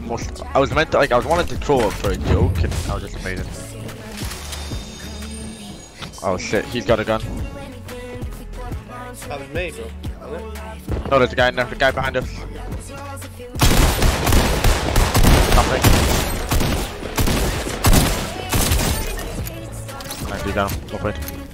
the most. I was meant to like I was wanting to throw up for a joke, and I just made it. Oh shit, he's got a gun. That was me, bro. No, there's a guy in there. The guy behind us. Nothing. Might be down. Go.